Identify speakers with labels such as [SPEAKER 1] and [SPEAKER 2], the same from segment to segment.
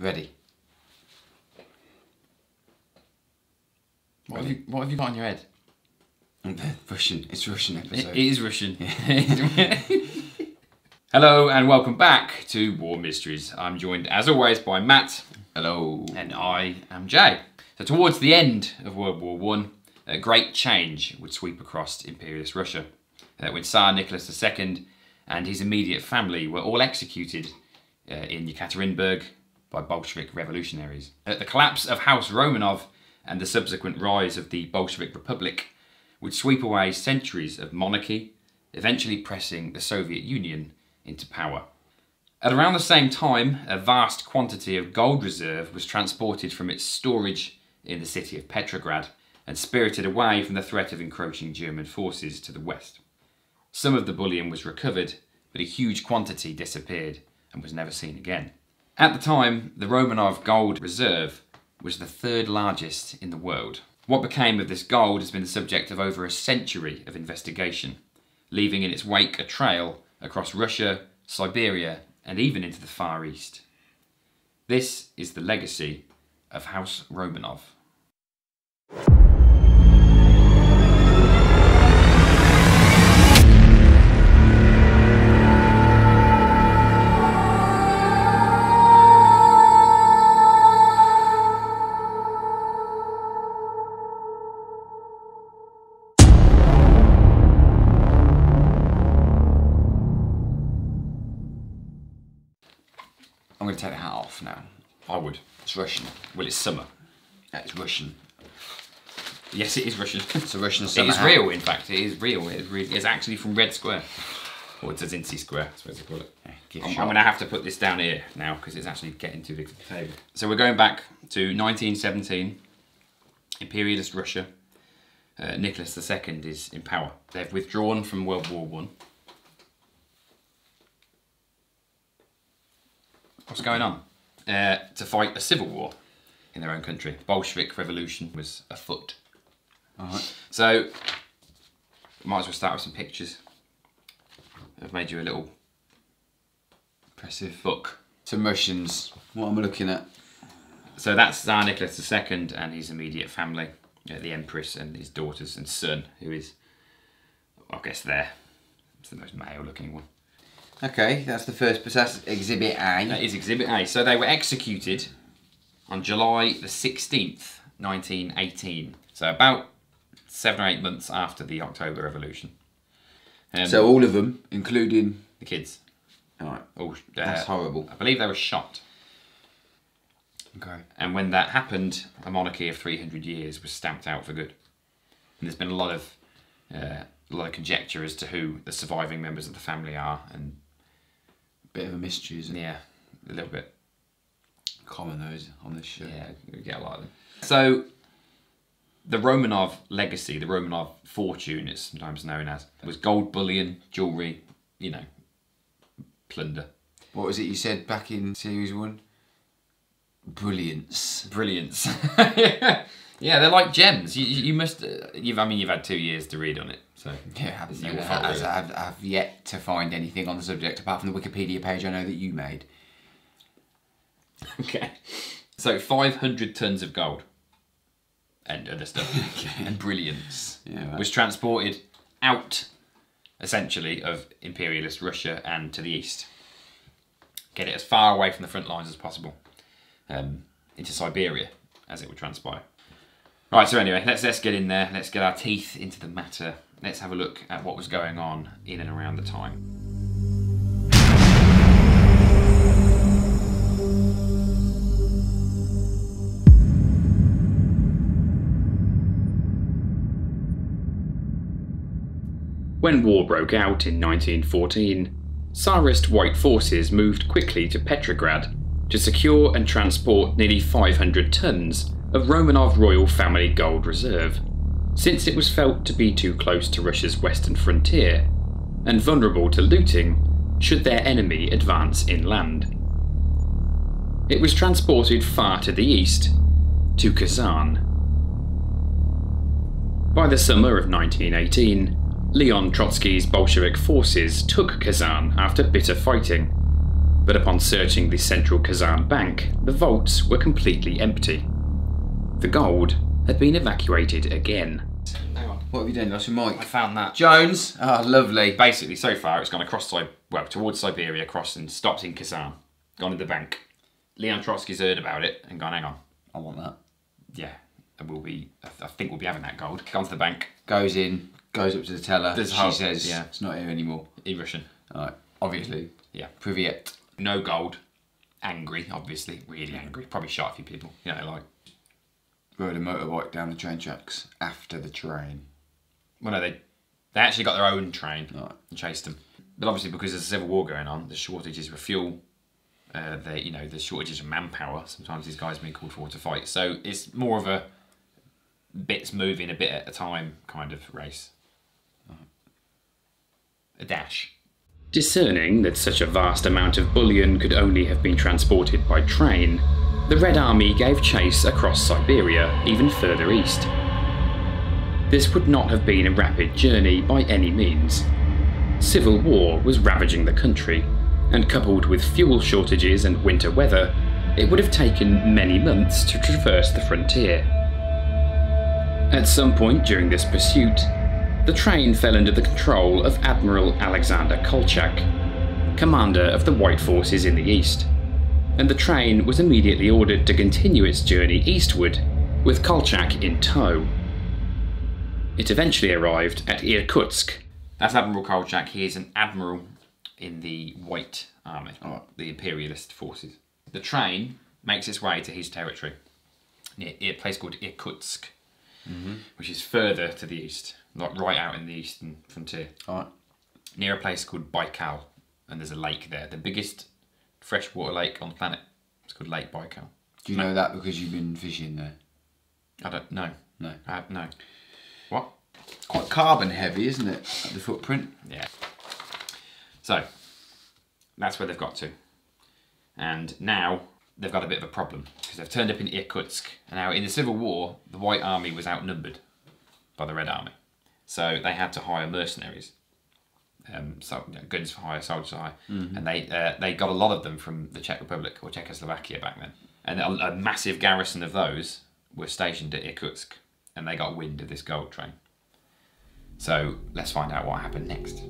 [SPEAKER 1] Ready.
[SPEAKER 2] What have you What have you got on your head?
[SPEAKER 1] Russian. It's Russian
[SPEAKER 2] It
[SPEAKER 1] episode.
[SPEAKER 2] is Russian. Hello and welcome back to War Mysteries. I'm joined as always by Matt
[SPEAKER 1] Hello.
[SPEAKER 2] and I am Jay. So towards the end of World War One, a great change would sweep across imperialist Russia, uh, when Tsar Nicholas II and his immediate family were all executed uh, in Yekaterinburg by Bolshevik revolutionaries. At the collapse of House Romanov and the subsequent rise of the Bolshevik Republic would sweep away centuries of monarchy, eventually pressing the Soviet Union into power. At around the same time, a vast quantity of gold reserve was transported from its storage in the city of Petrograd and spirited away from the threat of encroaching German forces to the west. Some of the bullion was recovered, but a huge quantity disappeared and was never seen again. At the time, the Romanov gold reserve was the third largest in the world. What became of this gold has been the subject of over a century of investigation, leaving in its wake a trail across Russia, Siberia, and even into the Far East. This is the legacy of House Romanov. Summer.
[SPEAKER 1] That's Russian.
[SPEAKER 2] Yes, it is Russian.
[SPEAKER 1] It's a Russian
[SPEAKER 2] It
[SPEAKER 1] summer
[SPEAKER 2] is
[SPEAKER 1] hat.
[SPEAKER 2] real, in fact. It is real. It is re- It's actually from Red Square. Or Dzerzhinsky Square, I suppose they call it.
[SPEAKER 1] Yeah,
[SPEAKER 2] I'm, I'm going to have to put this down here now because it's actually getting too big for the table. So we're going back to 1917, Imperialist Russia. Uh, Nicholas II is in power. They've withdrawn from World War One. What's going on? Uh, to fight a civil war in their own country. Bolshevik revolution was afoot. So, might as well start with some pictures. I've made you a little
[SPEAKER 1] Impressive.
[SPEAKER 2] book.
[SPEAKER 1] Some Russians. What am I looking at?
[SPEAKER 2] So that's Tsar Nicholas II and his immediate family, the Empress and his daughters and son, who is, I guess, there. It's the most male-looking one.
[SPEAKER 1] Okay, that's the first, but that's Exhibit A.
[SPEAKER 2] That is Exhibit A. So they were executed on July the 16th, 1918. So about seven or eight months after the October Revolution. Um,
[SPEAKER 1] So all of them, including.
[SPEAKER 2] the kids,
[SPEAKER 1] Alright,
[SPEAKER 2] all, uh,
[SPEAKER 1] that's horrible.
[SPEAKER 2] I believe they were shot.
[SPEAKER 1] Okay.
[SPEAKER 2] And when that happened, a monarchy of 300 years was stamped out for good. And there's been a lot of uh, a lot of conjecture as to who the surviving members of the family are, and
[SPEAKER 1] Bit of a it?
[SPEAKER 2] yeah, a little bit.
[SPEAKER 1] Common those on this show.
[SPEAKER 2] Yeah, we get a lot of them. So, the Romanov legacy, the Romanov fortune, it's sometimes known as, was gold bullion, jewellery, you know, plunder.
[SPEAKER 1] What was it you said back in series one? Brilliance.
[SPEAKER 2] Brilliance. yeah, they're like gems. You, you must, uh, you've, I mean, you've had two years to read on it, so.
[SPEAKER 1] Yeah, I haven't
[SPEAKER 2] It's your
[SPEAKER 1] known
[SPEAKER 2] fault,
[SPEAKER 1] that, as
[SPEAKER 2] really.
[SPEAKER 1] I've, I've yet to find anything on the subject apart from the Wikipedia page I know that you made.
[SPEAKER 2] Okay. So 500 tons of gold and other stuff and brilliance
[SPEAKER 1] Yeah, right.
[SPEAKER 2] was transported out, essentially, of imperialist Russia and to the east. Get it as far away from the front lines as possible, um, into Siberia, as it would transpire. Right. So anyway, let's let's get in there. Let's get our teeth into the matter. Let's have a look at what was going on in and around the time. When war broke out in 1914, Tsarist white forces moved quickly to Petrograd to secure and transport nearly 500 tons of Romanov royal family gold reserve, since it was felt to be too close to Russia's western frontier and vulnerable to looting should their enemy advance inland. It was transported far to the east, to Kazan. By the summer of 1918, Leon Trotsky's Bolshevik forces took Kazan after bitter fighting, but upon searching the central Kazan bank, the vaults were completely empty. The gold had been evacuated again.
[SPEAKER 1] Hang on. What have you done? Lost your mic.
[SPEAKER 2] I found that.
[SPEAKER 1] Jones. Ah, lovely.
[SPEAKER 2] Basically, so far, it's gone across, Si- well, towards Siberia, across and stopped in Kazan, gone to the bank. Leon Trotsky's heard about it and gone, hang on,
[SPEAKER 1] I want that.
[SPEAKER 2] yeah, we'll be, I I think we'll be having that gold. Gone to the bank
[SPEAKER 1] Goes in, goes up to the teller.
[SPEAKER 2] There's
[SPEAKER 1] she
[SPEAKER 2] hope,
[SPEAKER 1] says,
[SPEAKER 2] yeah.
[SPEAKER 1] it's not here anymore.
[SPEAKER 2] in Russian.
[SPEAKER 1] Obviously.
[SPEAKER 2] Yeah.
[SPEAKER 1] Privyet.
[SPEAKER 2] No gold. Angry, obviously, really angry. Probably shot a few people. You know, like,
[SPEAKER 1] Rode a motorbike down the train tracks after the train.
[SPEAKER 2] well, no, they they actually got their own train
[SPEAKER 1] Right.
[SPEAKER 2] and chased them. But obviously, because there's a civil war going on, the shortages of fuel, uh, the you know the shortages of manpower. Sometimes these guys are being called for to fight. So it's more of a bits moving a bit at a time kind of race. A dash. Discerning that such a vast amount of bullion could only have been transported by train, the Red Army gave chase across Siberia, even further east. This would not have been a rapid journey by any means. Civil war was ravaging the country, and coupled with fuel shortages and winter weather, it would have taken many months to traverse the frontier. At some point during this pursuit, the train fell under the control of Admiral Alexander Kolchak, commander of the White Forces in the east, and the train was immediately ordered to continue its journey eastward, with Kolchak in tow. It eventually arrived at Irkutsk. That's Admiral Kolchak. He is an admiral in the White Army, the imperialist forces. The train makes its way to his territory, near a place called Irkutsk, mm-hmm. which is further to the east, like right out in the eastern frontier,
[SPEAKER 1] Alright.
[SPEAKER 2] near a place called Baikal, and there's a lake there, the biggest freshwater lake on the planet. It's called Lake Baikal.
[SPEAKER 1] Do you know that because you've been fishing there?
[SPEAKER 2] I don't know.
[SPEAKER 1] No.
[SPEAKER 2] I have no. What?
[SPEAKER 1] Quite carbon heavy, isn't it? The footprint.
[SPEAKER 2] Yeah. So, that's where they've got to. And now they've got a bit of a problem because they've turned up in Irkutsk. And now, in the Civil War, the White Army was outnumbered by the Red Army. So they had to hire mercenaries. Um, so you know, guns for hire, soldiers for hire, and they uh, they got a lot of them from the Czech Republic or Czechoslovakia back then, and a, a massive garrison of those were stationed at Irkutsk, and they got wind of this gold train. So let's find out what happened next.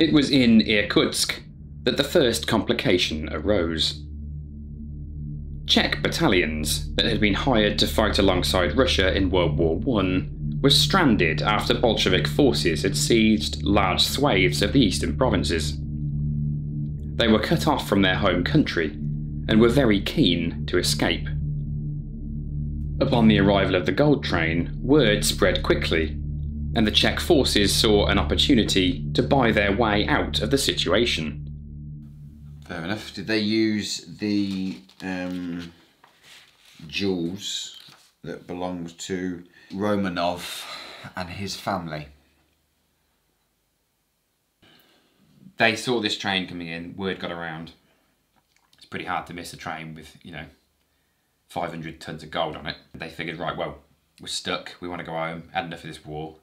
[SPEAKER 2] It was in Irkutsk that the first complication arose. Czech battalions that had been hired to fight alongside Russia in World War I were stranded after Bolshevik forces had seized large swathes of the eastern provinces. They were cut off from their home country and were very keen to escape. Upon the arrival of the gold train, word spread quickly, and the Czech forces saw an opportunity to buy their way out of the situation.
[SPEAKER 1] Fair enough. Did they use the um, jewels that belonged to Romanov and his family?
[SPEAKER 2] They saw this train coming in, word got around. It's pretty hard to miss a train with, you know, 500 tons of gold on it. They figured, right, well, we're stuck, we want to go home, had enough of this war,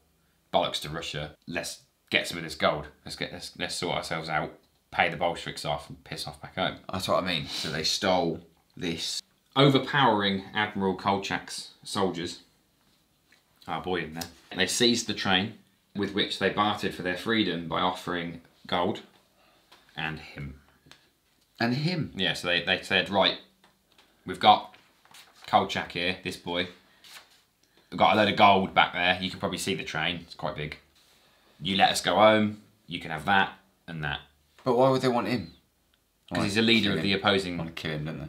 [SPEAKER 2] bollocks to Russia, let's get some of this gold. Let's get let's, let's sort ourselves out, pay the Bolsheviks off and piss off back home.
[SPEAKER 1] That's what I mean. So they stole this.
[SPEAKER 2] Overpowering Admiral Kolchak's soldiers, our boy in there, they seized the train with which they bartered for their freedom by offering gold and him.
[SPEAKER 1] And him.
[SPEAKER 2] Yeah, so they, they said, right, we've got Kolchak here, this boy. We've got a load of gold back there. You can probably see the train, it's quite big. You let us go home, you can have that and that.
[SPEAKER 1] But why would they want him?
[SPEAKER 2] Because he's a leader of the opposing.
[SPEAKER 1] want to kill him, don't they?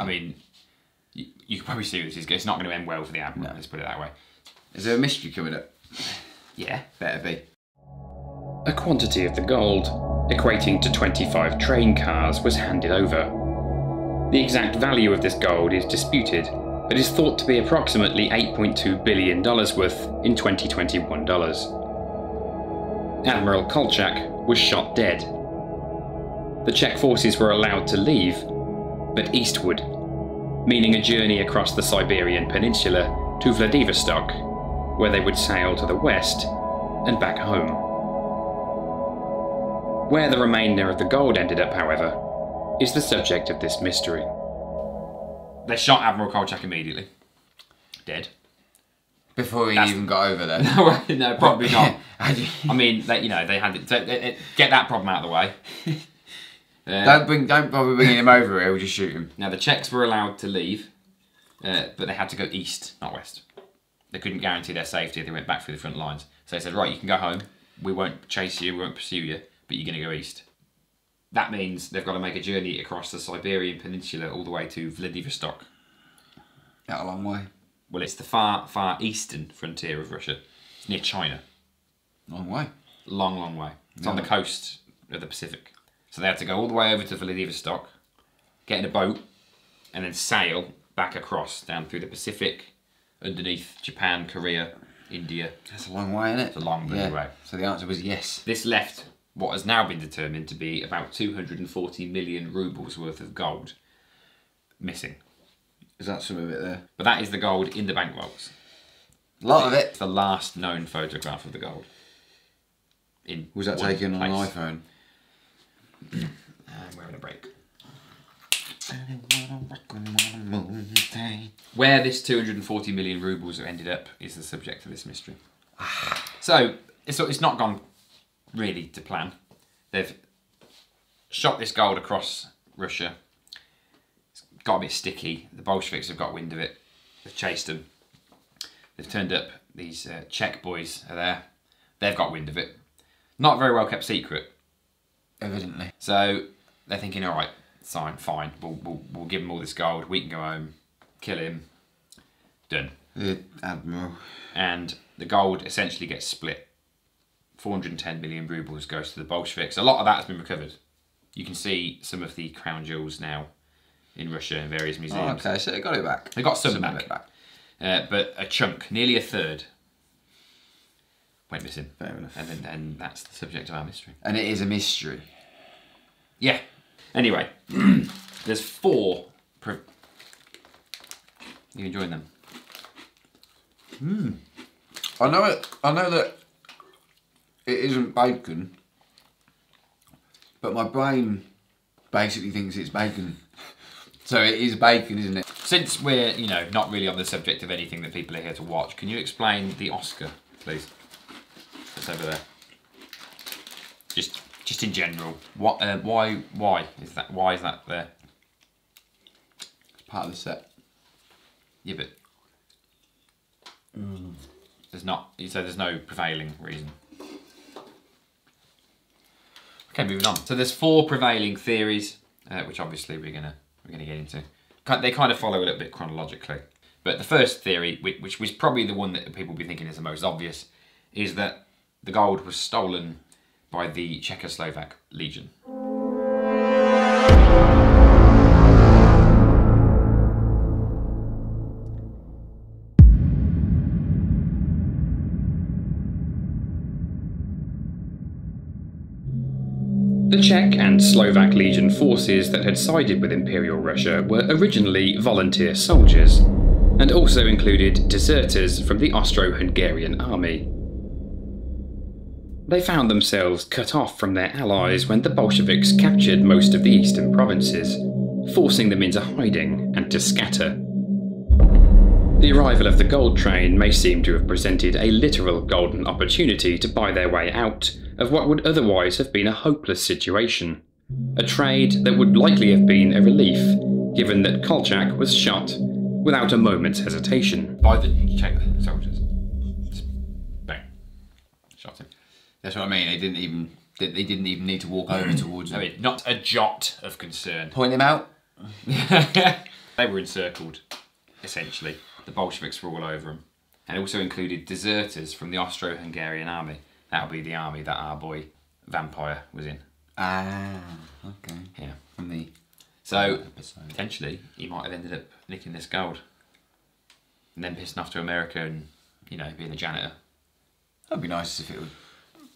[SPEAKER 2] I mean, you, you can probably see this is it's not going to end well for the Admiral,
[SPEAKER 1] No.
[SPEAKER 2] let's put it that way.
[SPEAKER 1] Is there a mystery coming up?
[SPEAKER 2] Yeah.
[SPEAKER 1] Better be.
[SPEAKER 2] A quantity of the gold, equating to 25 train cars, was handed over. The exact value of this gold is disputed, but is thought to be approximately $8.2 billion worth in 2021 dollars. Admiral Kolchak was shot dead. the Czech forces were allowed to leave, but eastward, meaning a journey across the Siberian Peninsula to Vladivostok, where they would sail to the west and back home. Where the remainder of the gold ended up, however, is the subject of this mystery. They shot Admiral Kolchak immediately. Dead.
[SPEAKER 1] Before he
[SPEAKER 2] That's-
[SPEAKER 1] even got over there.
[SPEAKER 2] no, no, probably not.
[SPEAKER 1] I
[SPEAKER 2] mean, they, you know, they had it, so, it- it- get that problem out of the way. Uh,
[SPEAKER 1] don't bring, don't bother bringing him over here. We'll just shoot him.
[SPEAKER 2] now the Czechs were allowed to leave, uh, but they had to go east, not west. They couldn't guarantee their safety they went back through the front lines. So they said, right, you can go home. We won't chase you, we won't pursue you, but you're going to go east. That means they've got to make a journey across the Siberian Peninsula all the way to Vladivostok.
[SPEAKER 1] That a long way.
[SPEAKER 2] Well, it's the far, far eastern frontier of Russia. It's near China.
[SPEAKER 1] Long way.
[SPEAKER 2] long, long way. It's on the coast of the Pacific. So they had to go all the way over to Vladivostok, get in a boat, and then sail back across down through the Pacific, underneath Japan, Korea, India.
[SPEAKER 1] That's a long way, isn't it? It's
[SPEAKER 2] a long bloody way.
[SPEAKER 1] So the answer was yes.
[SPEAKER 2] This left what has now been determined to be about 240 million rubles worth of gold missing.
[SPEAKER 1] Is that some of it there?
[SPEAKER 2] But that is the gold in the bank vaults.
[SPEAKER 1] A lot of it.
[SPEAKER 2] the last known photograph of the gold. In
[SPEAKER 1] Was that taken on an iPhone?
[SPEAKER 2] And we're having a break. Where this 240 million rubles have ended up is the subject of this mystery. Ah. so it's, it's not gone really to plan. They've shot this gold across Russia. It's got a bit sticky. The Bolsheviks have got wind of it. They've chased them. They've turned up. These uh, Czech boys are there. They've got wind of it. Not very well kept secret.
[SPEAKER 1] Evidently.
[SPEAKER 2] So they're thinking, all right, fine, fine. We'll, we'll, we'll give him all this gold. We can go home, kill him. Done.
[SPEAKER 1] The Admiral.
[SPEAKER 2] And the gold essentially gets split. 410 million rubles goes to the Bolsheviks. A lot of that has been recovered. You can see some of the crown jewels now in Russia in various
[SPEAKER 1] Oh,
[SPEAKER 2] museums.
[SPEAKER 1] okay, so they got it back.
[SPEAKER 2] They got some,
[SPEAKER 1] of
[SPEAKER 2] back,
[SPEAKER 1] it back.
[SPEAKER 2] Uh, but a chunk, nearly a third, went missing.
[SPEAKER 1] Fair enough.
[SPEAKER 2] And then and that's the subject of our mystery.
[SPEAKER 1] And it is a mystery.
[SPEAKER 2] Yeah. Anyway, there's four. You enjoying them? Hmm.
[SPEAKER 1] I know it. I know that it isn't bacon, but my brain basically thinks it's bacon. So it is bacon, isn't it?
[SPEAKER 2] Since we're, you know, not really on the subject of anything that people are here to watch, can you explain the Oscar, please? That's over there. Just, just in general, what, uh, why, why is that? Why is that there?
[SPEAKER 1] It's part of the set.
[SPEAKER 2] Yeah, but there's not. You said there's no prevailing reason. Okay, moving on. So there's four prevailing theories, uh, which obviously we're gonna we're gonna get into. They kind of follow a little bit chronologically. But the first theory, which was probably the one that people will be thinking is the most obvious, is that the gold was stolen by the Czechoslovak Legion. The Czech and Slovak Legion forces that had sided with Imperial Russia were originally volunteer soldiers, and also included deserters from the Austro Hungarian army. They found themselves cut off from their allies when the Bolsheviks captured most of the eastern provinces, forcing them into hiding and to scatter. The arrival of the gold train may seem to have presented a literal golden opportunity to buy their way out of what would otherwise have been a hopeless situation. A trade that would likely have been a relief, given that Kolchak was shot without a moment's hesitation. By the Czech soldiers. Bang. Shot him.
[SPEAKER 1] That's what I mean. They didn't even. They they didn't even need to walk over mm. towards
[SPEAKER 2] I
[SPEAKER 1] him.
[SPEAKER 2] mean, not a jot of concern.
[SPEAKER 1] Point him out.
[SPEAKER 2] they were encircled, essentially. The Bolsheviks were all over them. And it also included deserters from the Austro Hungarian army. That would be the army that our boy Vampire was in.
[SPEAKER 1] Ah, okay.
[SPEAKER 2] Yeah.
[SPEAKER 1] From the
[SPEAKER 2] So,
[SPEAKER 1] episode.
[SPEAKER 2] potentially, he might have ended up nicking this gold. And then pissing off to America and, you know, being a janitor.
[SPEAKER 1] That'd be nice if it would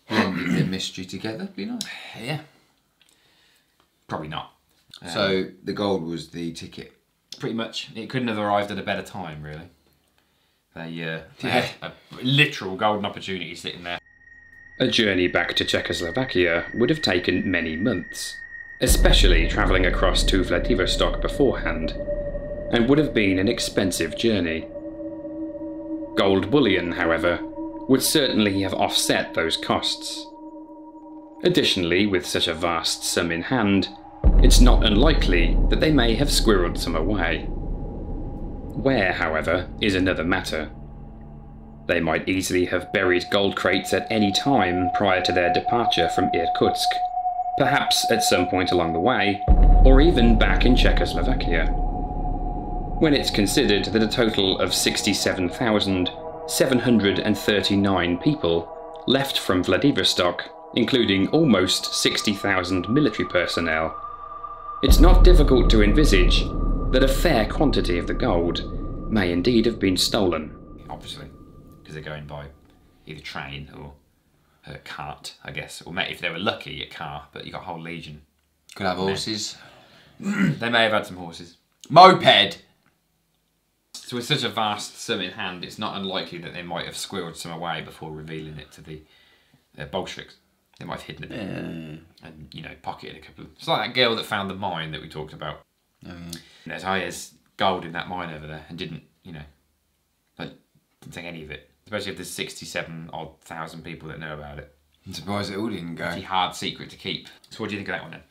[SPEAKER 1] blend the mystery together. Be nice.
[SPEAKER 2] Yeah. Probably not.
[SPEAKER 1] So the gold was the ticket.
[SPEAKER 2] Pretty much. It couldn't have arrived at a better time, really. They, uh, they
[SPEAKER 1] Yeah.
[SPEAKER 2] had a literal golden opportunity sitting there.
[SPEAKER 3] A journey back to Czechoslovakia would have taken many months, especially travelling across to Vladivostok beforehand, and would have been an expensive journey. Gold bullion, however, would certainly have offset those costs. Additionally, with such a vast sum in hand, it's not unlikely that they may have squirreled some away. Where, however, is another matter. They might easily have buried gold crates at any time prior to their departure from Irkutsk, perhaps at some point along the way, or even back in Czechoslovakia. When it's considered that a total of 67,739 people left from Vladivostok, including almost 60,000 military personnel, it's not difficult to envisage that a fair quantity of the gold may indeed have been stolen.
[SPEAKER 2] obviously, because they're going by either train or uh, cart, I guess, or if they were lucky, a car. But you got a whole legion.
[SPEAKER 1] Could have horses.
[SPEAKER 2] They may have had some horses.
[SPEAKER 1] Moped.
[SPEAKER 2] So with such a vast sum in hand, it's not unlikely that they might have squirreled some away before revealing it to the uh, Bolsheviks. They might have hidden it and you know pocketed a couple. Of, it's like that girl that found the mine that we talked about.
[SPEAKER 1] Oh, yeah.
[SPEAKER 2] There's oh, there's gold in that mine over there, and didn't you know, like, didn't take any of it. Especially if there's sixty-seven odd thousand people that know about it.
[SPEAKER 1] I'm surprised it all didn't go.
[SPEAKER 2] Pretty hard secret to keep. So what do you think of that one then?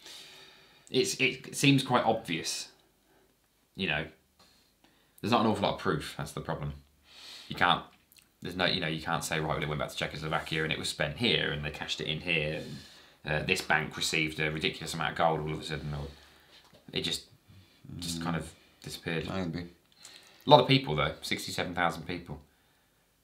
[SPEAKER 2] It's it seems quite obvious. You know, there's not an awful lot of proof. That's the problem. You can't. There's no, you know, you can't say right. Well, it went back to Czechoslovakia and it was spent here, and they cashed it in here. And, uh, this bank received a ridiculous amount of gold all of a sudden. Or it just, just kind of disappeared.
[SPEAKER 1] Maybe.
[SPEAKER 2] A lot of people though, sixty-seven thousand people.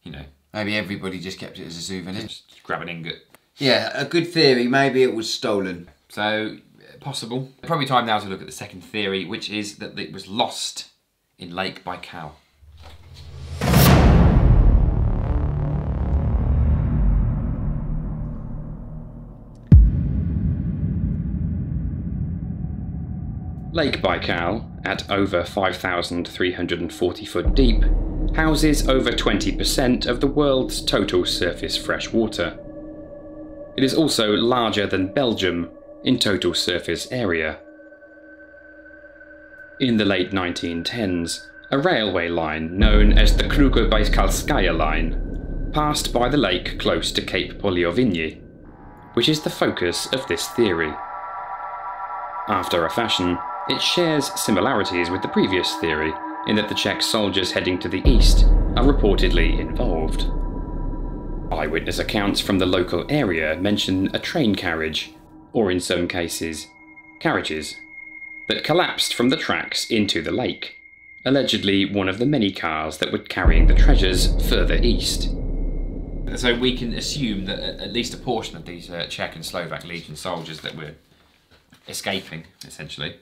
[SPEAKER 2] You know,
[SPEAKER 1] Maybe everybody just kept it as a souvenir.
[SPEAKER 2] just grab an ingot.
[SPEAKER 1] Yeah, a good theory. Maybe it was stolen.
[SPEAKER 2] So possible. Probably time now to look at the second theory, which is that it was lost in Lake Baikal.
[SPEAKER 3] Lake Baikal, at over 5,340 foot deep, houses over 20% of the world's total surface fresh water. It is also larger than Belgium in total surface area. In the late 1910s, a railway line known as the Krugo-Baikal line passed by the lake close to Cape Polovinny, which is the focus of this theory. After a fashion, it shares similarities with the previous theory in that the Czech soldiers heading to the east are reportedly involved. Eyewitness accounts from the local area mention a train carriage, or in some cases, carriages, that collapsed from the tracks into the lake, allegedly one of the many cars that were carrying the treasures further east.
[SPEAKER 2] So we can assume that at least a portion of these uh, Czech and Slovak Legion soldiers that were escaping, essentially,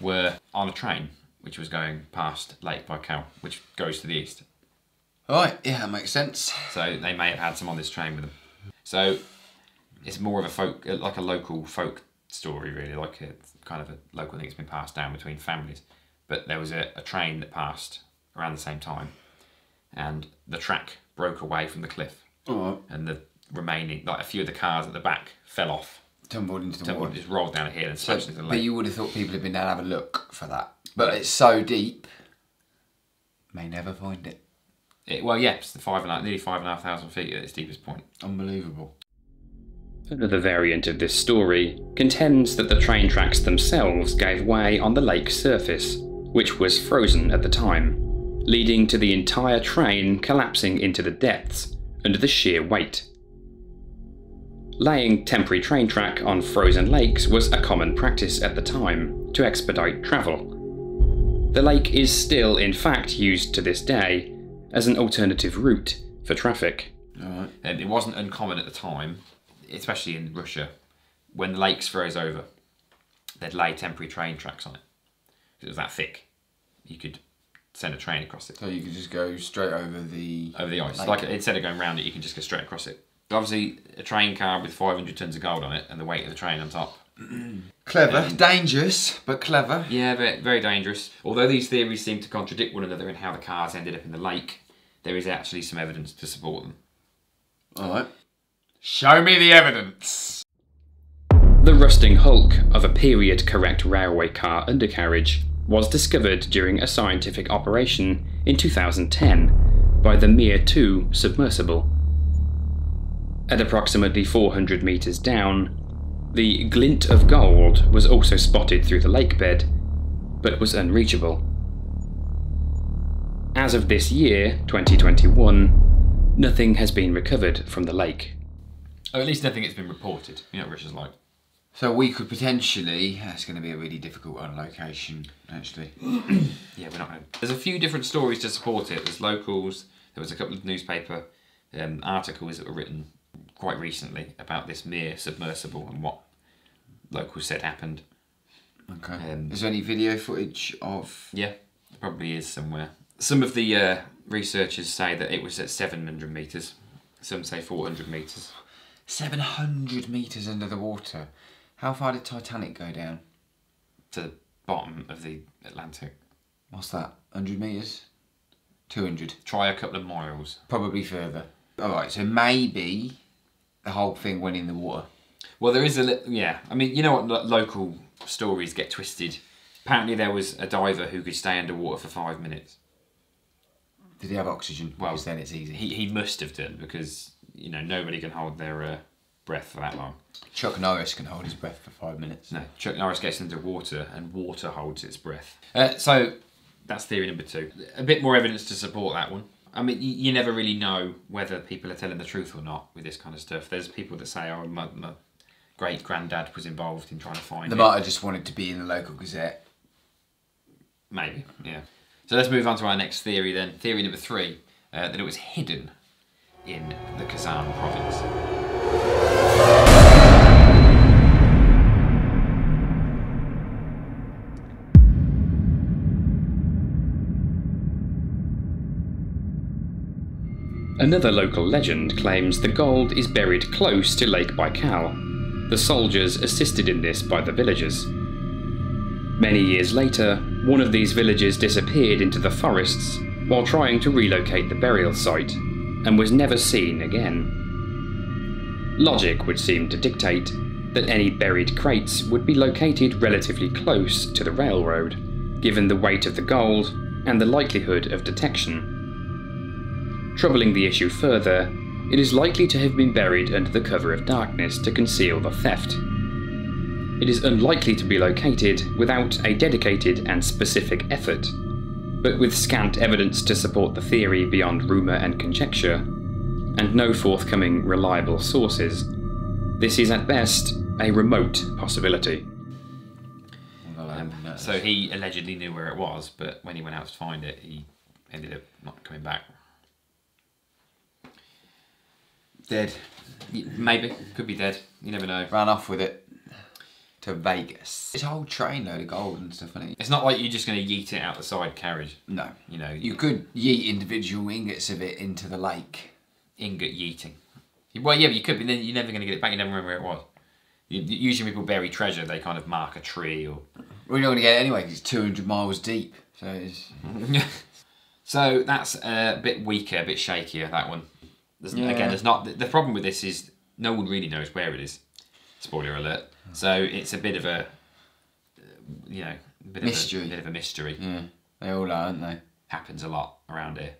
[SPEAKER 2] were on a train which was going past Lake Baikal, which goes to the east.
[SPEAKER 1] Right, yeah, that makes sense.
[SPEAKER 2] So they may have had some on this train with them. So it's more of a folk, like a local folk story, really, like a kind of a local thing that's been passed down between families. But there was a, a train that passed around the same time, and the track broke away from the cliff, and the remaining, like a few of the cars at the back, fell off.
[SPEAKER 1] Tumbled into the
[SPEAKER 2] Tumbled,
[SPEAKER 1] water.
[SPEAKER 2] just rolled down a hill and smashed into the
[SPEAKER 1] But
[SPEAKER 2] lake.
[SPEAKER 1] you would have thought people had been down to have a look for that. But it's so deep, may never find it.
[SPEAKER 2] It- well, yeah, it's the five and a, nearly five and a half thousand feet at its deepest point.
[SPEAKER 1] Unbelievable.
[SPEAKER 3] Another variant of this story contends that the train tracks themselves gave way on the lake's surface, which was frozen at the time, leading to the entire train collapsing into the depths under the sheer weight. Laying temporary train track on frozen lakes was a common practice at the time to expedite travel. The lake is still, in fact, used to this day as an alternative route for traffic.
[SPEAKER 1] Alright.
[SPEAKER 2] And it wasn't uncommon at the time, especially in Russia, when the lakes froze over, they'd lay temporary train tracks on it. It was that thick. You could send a train across it
[SPEAKER 1] So you could just go straight over the.
[SPEAKER 2] over the ice.
[SPEAKER 1] Like-
[SPEAKER 2] Like, instead of going round it, you can just go straight across it. Obviously, a train car with 500 tons of gold on it and the weight of the train on top.
[SPEAKER 1] Clever, um, dangerous, but clever.
[SPEAKER 2] Yeah, very, very dangerous. Although these theories seem to contradict one another in how the cars ended up in the lake, there is actually some evidence to support them.
[SPEAKER 1] All right.
[SPEAKER 2] Show me the evidence.
[SPEAKER 3] The rusting hulk of a period correct railway car undercarriage was discovered during a scientific operation in 2010 by the Mir 2 submersible. At approximately 400 metres down, the glint of gold was also spotted through the lake bed, but was unreachable. As of this year, 2021, nothing has been recovered from the lake.
[SPEAKER 2] Or at least nothing has been reported. You know what Russia's like.
[SPEAKER 1] So we could potentially. That's going to be a really difficult one location, actually.
[SPEAKER 2] Yeah, we're not going to. There's a few different stories to support it. There's locals. There was a couple of newspaper um, articles that were written quite recently about this Mir submersible and what locals said happened.
[SPEAKER 1] Okay.
[SPEAKER 2] Um,
[SPEAKER 1] Is there any video footage of?
[SPEAKER 2] Yeah, there probably is somewhere. Some of the uh, researchers say that it was at 700 metres. Some say 400 metres.
[SPEAKER 1] Seven hundred meters under the water. How far did Titanic go down?
[SPEAKER 2] to the bottom of the Atlantic.
[SPEAKER 1] What's that? Hundred meters. Two hundred.
[SPEAKER 2] Try a couple of miles.
[SPEAKER 1] Probably further. All right. So maybe the whole thing went in the water.
[SPEAKER 2] Well, there is a li- yeah. I mean, you know what? Lo- local stories get twisted. Apparently, there was a diver who could stay underwater for five minutes.
[SPEAKER 1] Did he have oxygen?
[SPEAKER 2] Well,
[SPEAKER 1] because then it's easy.
[SPEAKER 2] He he must have done because you know nobody can hold their uh, breath for that long.
[SPEAKER 1] Chuck Norris can hold his breath for five minutes.
[SPEAKER 2] No, Chuck Norris gets into water and water holds its breath. Uh, so that's theory number two. A bit more evidence to support that one. I mean, you, you never really know whether people are telling the truth or not with this kind of stuff. There's people that say, "Oh, my, my great granddad was involved in trying to find
[SPEAKER 1] They
[SPEAKER 2] it."
[SPEAKER 1] might have just wanted to be in the local gazette.
[SPEAKER 2] Maybe, yeah. So let's move on to our next theory then. Theory number three uh, that it was hidden in the Kazan province.
[SPEAKER 3] Another local legend claims the gold is buried close to Lake Baikal, the soldiers assisted in this by the villagers. Many years later, one of these villagers disappeared into the forests while trying to relocate the burial site and was never seen again. Logic would seem to dictate that any buried crates would be located relatively close to the railroad, given the weight of the gold and the likelihood of detection. Troubling the issue further, it is likely to have been buried under the cover of darkness to conceal the theft. It is unlikely to be located without a dedicated and specific effort, but with scant evidence to support the theory beyond rumour and conjecture, and no forthcoming reliable sources, this is at best a remote possibility.
[SPEAKER 2] Um, so he allegedly knew where it was, but when he went out to find it, he ended up not coming back.
[SPEAKER 1] Dead.
[SPEAKER 2] Maybe, could be dead. You never know.
[SPEAKER 1] Ran off with it to Vegas. It's a whole train load of gold and stuff, isn't it?
[SPEAKER 2] It's not like you're just going to yeet it out the side carriage.
[SPEAKER 1] No.
[SPEAKER 2] You know,
[SPEAKER 1] You could yeet individual ingots of it into the lake.
[SPEAKER 2] ingot yeeting. Well, yeah, but you could, but then you're never going to get it back. You never remember where it was. You, usually, people bury treasure. They kind of mark a tree or.
[SPEAKER 1] We're not going to get it anyway 'cause it's 200 miles deep. So it's.
[SPEAKER 2] so that's a bit weaker, a bit shakier. That one. There's,
[SPEAKER 1] Yeah.
[SPEAKER 2] Again, there's not. The, the problem with this is no one really knows where it is. Spoiler alert. So it's a bit of a, uh, you know, a bit
[SPEAKER 1] Mystery.
[SPEAKER 2] Of a, bit of a mystery.
[SPEAKER 1] Yeah, they all are, aren't they?
[SPEAKER 2] Happens a lot around here.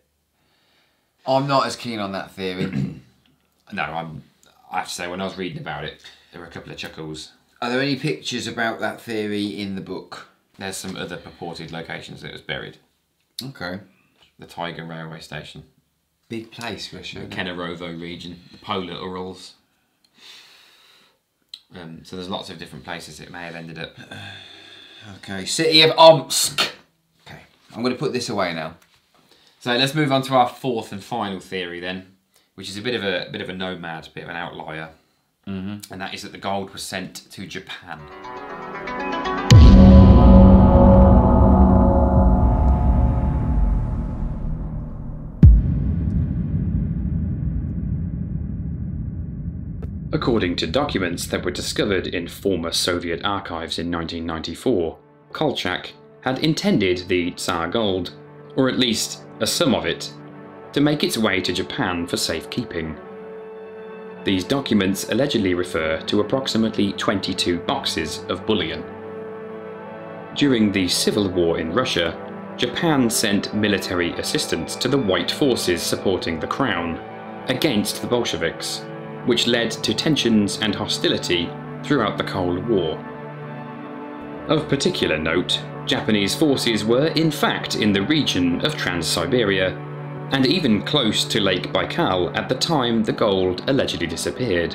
[SPEAKER 1] I'm not as keen on that theory.
[SPEAKER 2] No, I'm. I have to say, when I was reading about it, there were a couple of chuckles.
[SPEAKER 1] are there any pictures about that theory in the book?
[SPEAKER 2] There's some other purported locations that it was buried.
[SPEAKER 1] Okay.
[SPEAKER 2] The Taiga Railway Station,
[SPEAKER 1] Big place, Russia.
[SPEAKER 2] the Kemerovo region, the Polar Urals. Um, so there's lots of different places it may have ended up.
[SPEAKER 1] Okay, city of Omsk. Okay, I'm going to put this away now.
[SPEAKER 2] So let's move on to our fourth and final theory then, which is a bit of a, bit of a nomad, bit of an outlier, mm-hmm. and that is that the gold was sent to Japan.
[SPEAKER 3] According to documents that were discovered in former Soviet archives in 1994, Kolchak had intended the Tsar gold, or at least a sum of it, to make its way to Japan for safekeeping. These documents allegedly refer to approximately 22 boxes of bullion. During the civil war in Russia, Japan sent military assistance to the White forces supporting the Crown against the Bolsheviks, which led to tensions and hostility throughout the Cold War. Of particular note, Japanese forces were in fact in the region of Trans Siberia and even close to Lake Baikal at the time the gold allegedly disappeared.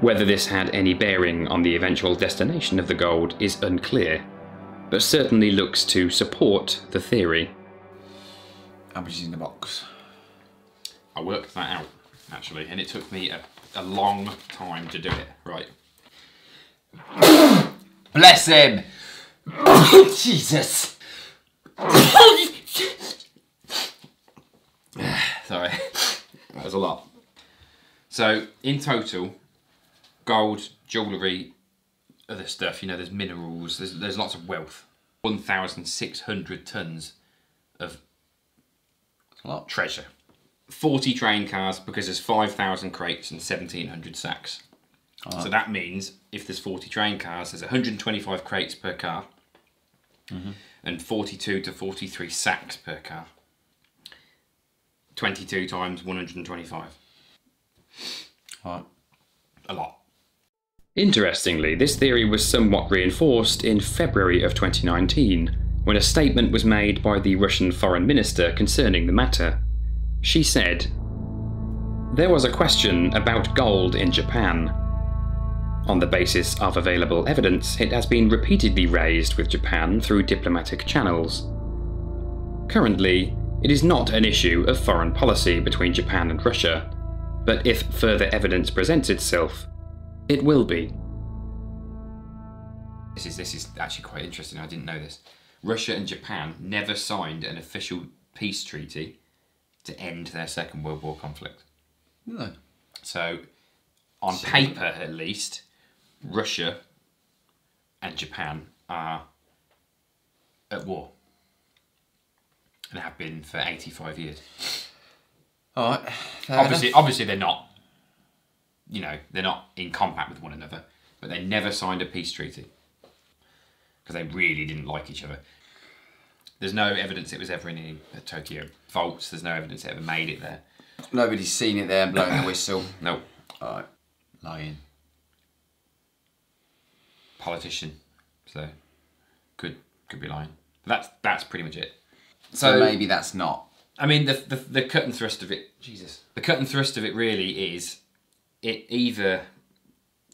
[SPEAKER 3] Whether this had any bearing on the eventual destination of the gold is unclear, but certainly looks to support the theory.
[SPEAKER 1] How much is in the box?
[SPEAKER 2] I worked that out actually, and it took me a, a long time to do it. Right.
[SPEAKER 1] Bless him! Jesus!
[SPEAKER 2] Sorry, that was a lot. So in total, gold, jewellery, other stuff. You know, there's minerals. There's there's lots of wealth. One thousand six hundred tons of
[SPEAKER 1] a lot.
[SPEAKER 2] treasure. 40 train cars because there's 5,000 crates and 1,700 sacks. So that means if there's 40 train cars, there's 125 crates per car mm-hmm. and 42 to 43 sacks per car. 22 times 125.
[SPEAKER 1] Right.
[SPEAKER 2] A lot.
[SPEAKER 3] Interestingly, this theory was somewhat reinforced in February of 2019 when a statement was made by the Russian foreign minister concerning the matter. She said, There was a question about gold in Japan. On the basis of available evidence, it has been repeatedly raised with Japan through diplomatic channels. Currently, it is not an issue of foreign policy between Japan and Russia, but if further evidence presents itself, it will be.
[SPEAKER 2] This is this is actually quite interesting. I didn't know this. Russia and Japan never signed an official peace treaty to end their Second World War conflict.
[SPEAKER 1] No.
[SPEAKER 2] So, on paper at least, Russia and Japan are at war. And have been for 85 years.
[SPEAKER 1] Alright.
[SPEAKER 2] Obviously, obviously they're not, you know, they're not in compact with one another, but they never signed a peace treaty because they really didn't like each other. There's no evidence it was ever in any uh, Tokyo vaults. There's no evidence it ever made it there.
[SPEAKER 1] Nobody's seen it there and blowing the whistle.
[SPEAKER 2] No
[SPEAKER 1] Alright. Lying.
[SPEAKER 2] politician, so could could be lying. That's that's pretty much it.
[SPEAKER 1] So,
[SPEAKER 2] So
[SPEAKER 1] maybe that's not.
[SPEAKER 2] I mean, the, the the cut and thrust of it, Jesus, the cut and thrust of it really is, it either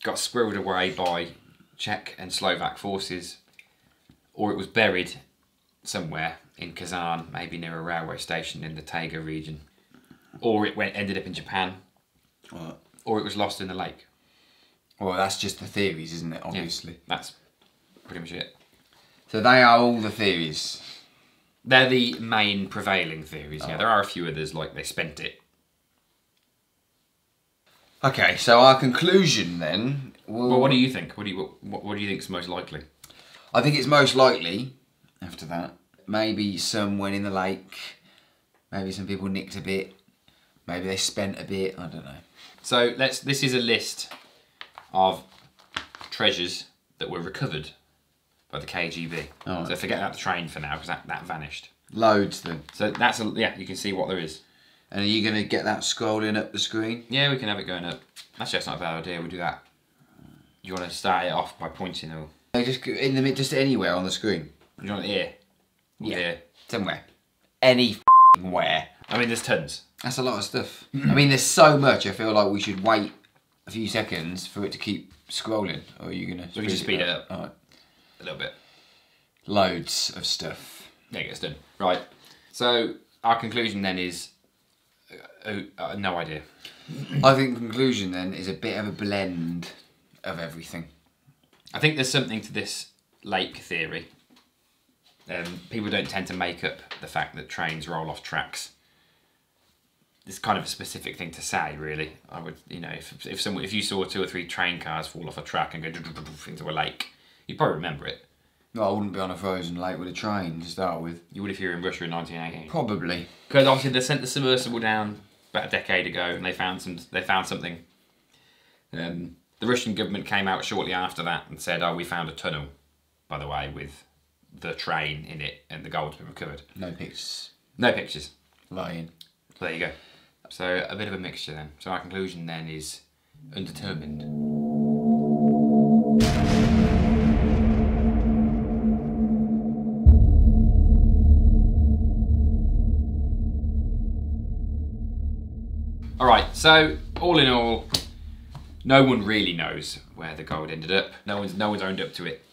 [SPEAKER 2] got squirreled away by Czech and Slovak forces, or it was buried somewhere in Kazan, maybe near a railway station in the Taiga region, or it went ended up in Japan, or it was lost in the lake.
[SPEAKER 1] Well, that's just the theories, isn't it? Obviously.
[SPEAKER 2] That's pretty much it.
[SPEAKER 1] So they are all the theories.
[SPEAKER 2] They're the main prevailing theories. Yeah, oh. there are a few others like they spent it.
[SPEAKER 1] Okay, so our conclusion then. Will,
[SPEAKER 2] Well, what do you think? What do you what, what do you think is most likely?
[SPEAKER 1] I think it's most likely, after that, maybe someone in the lake, maybe some people nicked a bit, maybe they spent a bit, I don't know.
[SPEAKER 2] So let's. This is a list of treasures that were recovered by the KGB.
[SPEAKER 1] Alright.
[SPEAKER 2] So forget about the train for now because that, that vanished.
[SPEAKER 1] Loads then.
[SPEAKER 2] So that's a yeah. You can see what there is.
[SPEAKER 1] And are you going to get that scrolling up the screen?
[SPEAKER 2] Yeah, we can have it going up. Actually, that's not a bad idea. We'll do that. You want to start it off by pointing or
[SPEAKER 1] No, just in the mid, just anywhere on the screen.
[SPEAKER 2] You want it here?
[SPEAKER 1] Yeah.
[SPEAKER 2] Here.
[SPEAKER 1] Somewhere. Any where.
[SPEAKER 2] I mean, there's tons.
[SPEAKER 1] That's a lot of stuff. I mean, there's so much. I feel like we should wait a few seconds for it to keep scrolling. Or are you gonna?
[SPEAKER 2] We can just speed it up.
[SPEAKER 1] All right.
[SPEAKER 2] A little bit.
[SPEAKER 1] Loads of stuff.
[SPEAKER 2] There it gets done. Right. So our conclusion then is uh, uh, no idea.
[SPEAKER 1] I think the conclusion then is a bit of a blend of everything.
[SPEAKER 2] I think there's something to this lake theory. Um, people don't tend to make up the fact that trains roll off tracks. it's kind of a specific thing to say, really. I would, you know, if if someone if you saw two or three train cars fall off a track and go into a lake, you'd probably remember it.
[SPEAKER 1] No, I wouldn't be on a frozen lake with a train to start with.
[SPEAKER 2] You would if you were in Russia in 1918.
[SPEAKER 1] Probably.
[SPEAKER 2] Because obviously they sent the submersible down about a decade ago, and they found some. They found something. Um, the Russian government came out shortly after that and said, "Oh, we found a tunnel, by the way, with the train in it, and the gold's been recovered."
[SPEAKER 1] No pictures.
[SPEAKER 2] No pictures.
[SPEAKER 1] Lying.
[SPEAKER 2] So there you go. So a bit of a mixture then. So our conclusion then is undetermined. All right. So all in all, no one really knows where the gold ended up. No one's no one's owned up to it.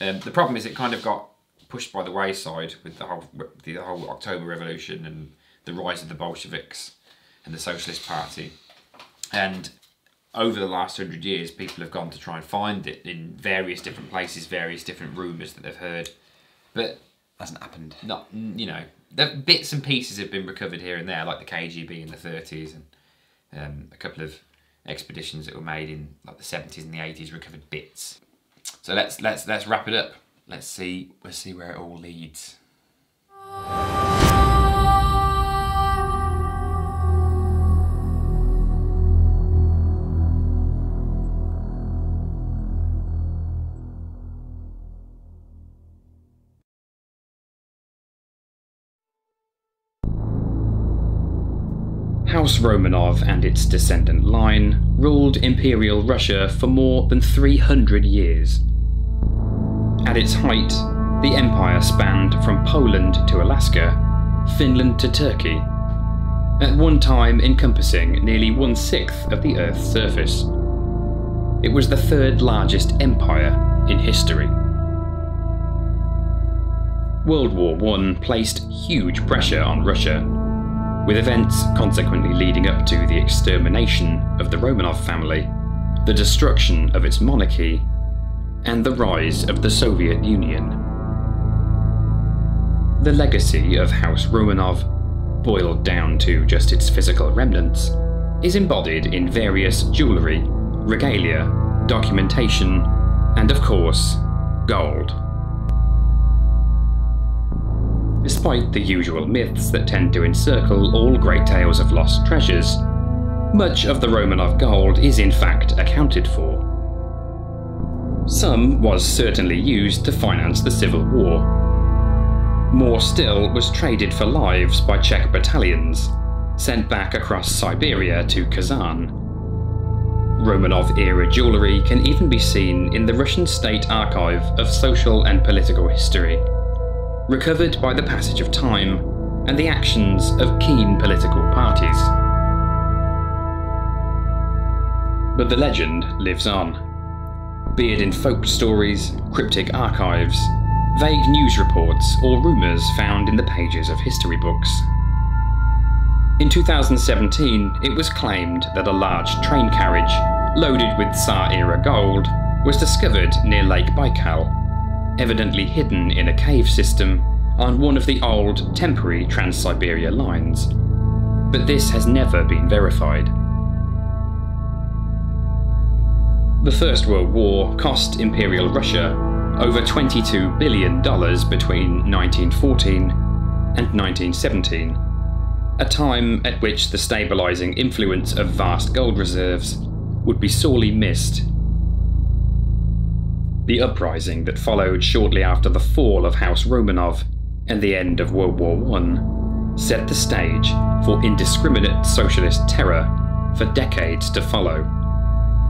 [SPEAKER 2] Um, the problem is it kind of got pushed by the wayside with the whole the whole October Revolution and the rise of the Bolsheviks and the Socialist Party. And over the last hundred years, people have gone to try and find it in various different places, various different rumours that they've heard, but
[SPEAKER 1] Hasn't happened.
[SPEAKER 2] not you know the bits and pieces have been recovered here and there, like the KGB in the thirties and um, a couple of expeditions that were made in like the seventies and the eighties recovered bits. So let's let's let's wrap it up. Let's see let's see where it all leads.
[SPEAKER 3] House Romanov and its descendant line ruled Imperial Russia for more than 300 years. At its height, the empire spanned from Poland to Alaska, Finland to Turkey, at one time encompassing nearly one sixth of the Earth's surface. It was the third largest empire in history. World War I placed huge pressure on Russia with events consequently leading up to the extermination of the Romanov family, the destruction of its monarchy, and the rise of the Soviet Union. The legacy of House Romanov, boiled down to just its physical remnants, is embodied in various jewellery, regalia, documentation, and of course, gold. Despite the usual myths that tend to encircle all great tales of lost treasures, much of the Romanov gold is in fact accounted for. Some was certainly used to finance the Civil War. More still was traded for lives by Czech battalions, sent back across Siberia to Kazan. Romanov era jewellery can even be seen in the Russian State Archive of Social and Political History recovered by the passage of time and the actions of keen political parties. But the legend lives on, be it in folk stories, cryptic archives, vague news reports, or rumours found in the pages of history books. In 2017, it was claimed that a large train carriage, loaded with Tsar era gold, was discovered near Lake Baikal evidently hidden in a cave system on one of the old temporary Trans Siberia lines. But this has never been verified. The First World War cost Imperial Russia over $22 billion between 1914 and 1917, a time at which the stabilising influence of vast gold reserves would be sorely missed. The uprising that followed shortly after the fall of House Romanov and the end of World War I set the stage for indiscriminate socialist terror for decades to follow,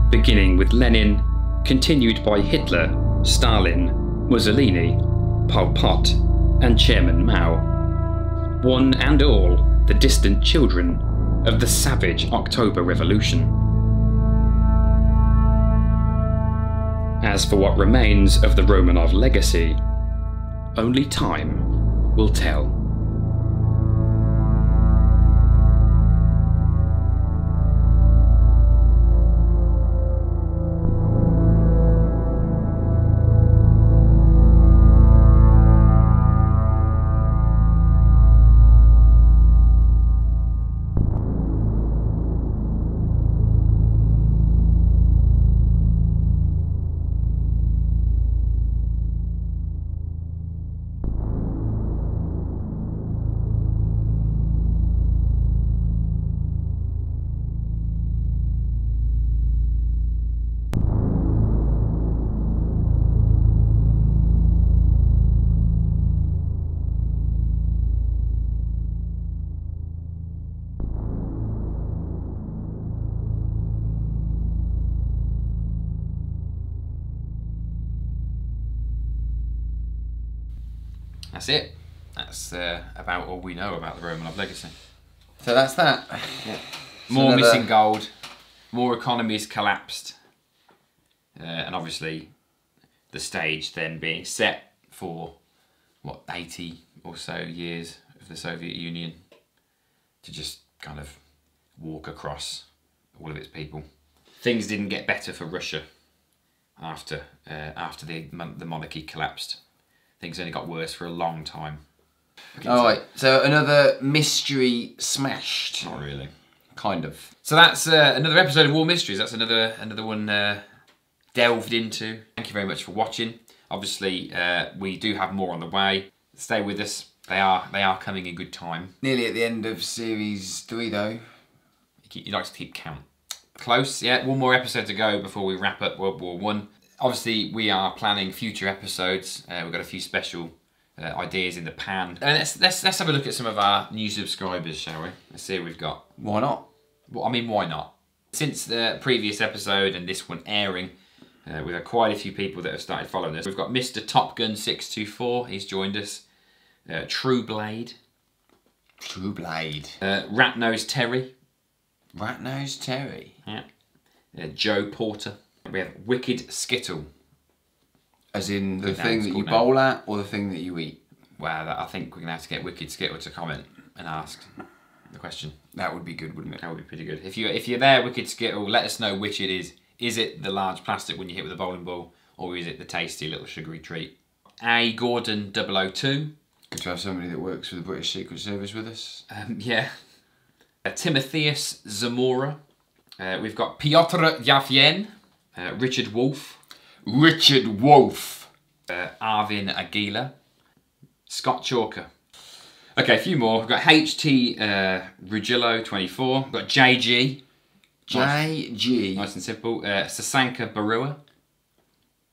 [SPEAKER 3] beginning with Lenin, continued by Hitler, Stalin, Mussolini, Pol Pot, and Chairman Mao. One and all the distant children of the savage October Revolution. As for what remains of the Romanov legacy, only time will tell.
[SPEAKER 2] That's it. That's uh, about all we know about the Romanov legacy.
[SPEAKER 1] So that's that.
[SPEAKER 2] More
[SPEAKER 1] another-
[SPEAKER 2] missing gold, more economies collapsed, uh, and obviously the stage then being set for what 80 or so years of the Soviet Union to just kind of walk across all of its people. Things didn't get better for Russia after uh, after the mon- the monarchy collapsed. Things only got worse for a long time.
[SPEAKER 1] All right. So another mystery smashed.
[SPEAKER 2] Not really.
[SPEAKER 1] Kind of.
[SPEAKER 2] So that's uh, another episode of War Mysteries. That's another another one uh, delved into. Thank you very much for watching. Obviously, uh, we do have more on the way. Stay with us. They are they are coming in good time.
[SPEAKER 1] Nearly at the end of series three, though.
[SPEAKER 2] You, keep, you like to keep count. Close, yeah. One more episode to go before we wrap up World War One. Obviously, we are planning future episodes. Uh, we've got a few special uh, ideas in the pan. And let's, let's let's have a look at some of our new subscribers, shall we? Let's see what we've got.
[SPEAKER 1] Why not?
[SPEAKER 2] Well, I mean, why not? Since the previous episode and this one airing, uh, we've had quite a few people that have started following us. We've got Mr. Top Gun 624, he's joined us. Uh, True Blade,
[SPEAKER 1] True Blade.
[SPEAKER 2] uh, Rat Nose Terry,
[SPEAKER 1] Rat Nose Terry.
[SPEAKER 2] yeah. uh, Joe Porter. We have Wicked Skittle.
[SPEAKER 1] As in the thing that you bowl at or the thing that you eat.
[SPEAKER 2] Wow, that, I think we're going to have to get Wicked Skittle to comment and ask the question.
[SPEAKER 1] That would be good, wouldn't it?
[SPEAKER 2] That would be pretty good. If you if you're there, Wicked Skittle, let us know which it is. Is it the large plastic when you hit with a bowling ball, or is it the tasty little sugary treat? A Gordon 002.
[SPEAKER 1] Good to have somebody that works for the British Secret Service with us.
[SPEAKER 2] Um, yeah. Uh, Timotheus Zamora. Uh, we've got Piotr Yavyen, uh, Richard Wolf,
[SPEAKER 1] Richard Wolf.
[SPEAKER 2] uh, Arvin Aguila, Scott Chalker. Okay, a few more. We've got HT uh, Rugillo 24. We've got JG,
[SPEAKER 1] JG.
[SPEAKER 2] nice and simple. Uh, Sasanka Barua,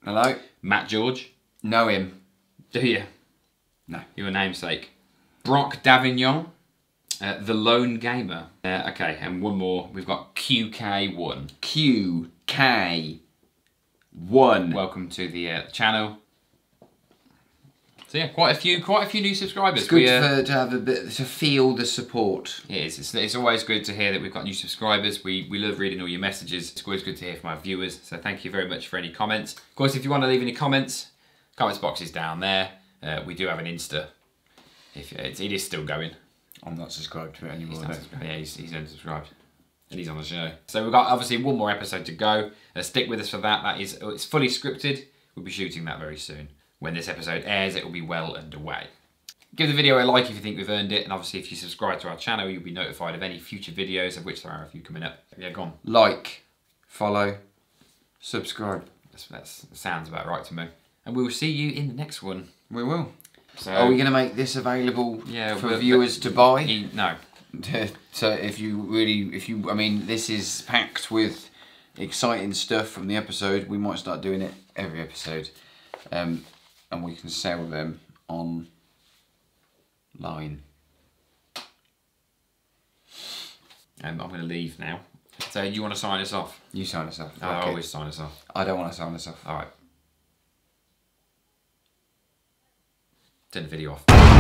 [SPEAKER 1] Hello?
[SPEAKER 2] Matt George.
[SPEAKER 1] Know him.
[SPEAKER 2] Do you?
[SPEAKER 1] No.
[SPEAKER 2] Your namesake. Brock Davignon, uh, The Lone Gamer. Uh, okay, and one more. We've got QK1.
[SPEAKER 1] QK. One.
[SPEAKER 2] Welcome to the uh, channel. So yeah, quite a few, quite a few new subscribers.
[SPEAKER 1] it's good
[SPEAKER 2] We, uh,
[SPEAKER 1] for, to have a bit to feel the support.
[SPEAKER 2] It is. It's, it's always good to hear that we've got new subscribers. We, we love reading all your messages. It's always good to hear from our viewers. So thank you very much for any comments. Of course, if you want to leave any comments, comments box is down there. Uh, we do have an Insta. If it's, it is still going.
[SPEAKER 1] I'm not subscribed to it anymore.
[SPEAKER 2] He's. Yeah, he's, he's unsubscribed. And he's on the show. So we've got obviously one more episode to go. Uh, stick with us for that. That is it's fully scripted. We'll be shooting that very soon. When this episode airs, it will be well underway. Give the video a like if you think we've earned it, and obviously if you subscribe to our channel, you'll be notified of any future videos, of which there are a few coming up. Yeah, go on.
[SPEAKER 1] Like, follow, subscribe.
[SPEAKER 2] That's, that's, that sounds about right to me. And we will see you in the next one.
[SPEAKER 1] We will.
[SPEAKER 2] So,
[SPEAKER 1] Are we going to make this available
[SPEAKER 2] Yeah,
[SPEAKER 1] for
[SPEAKER 2] but-
[SPEAKER 1] viewers to buy?
[SPEAKER 2] he- no.
[SPEAKER 1] so if you really, if you, I mean, this is packed with exciting stuff from the episode. We might start doing it every episode, um, and we can sell them on line.
[SPEAKER 2] Um, I'm going to leave now. So you want to sign us off?
[SPEAKER 1] You sign us off.
[SPEAKER 2] I always sign us off.
[SPEAKER 1] I don't want to sign us off.
[SPEAKER 2] All right. Turn the video off.